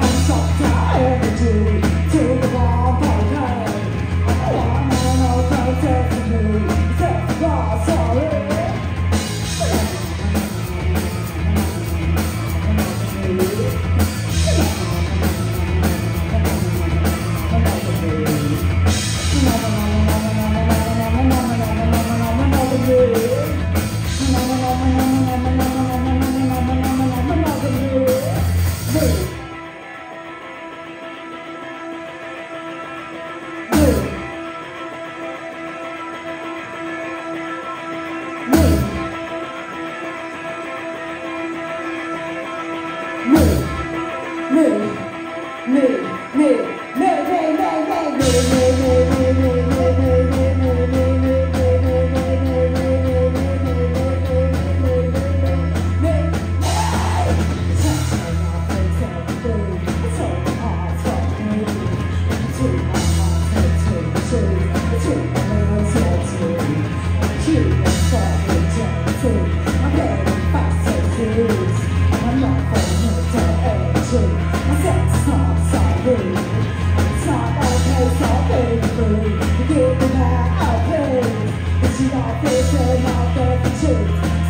I soft, I overdue Two. back off.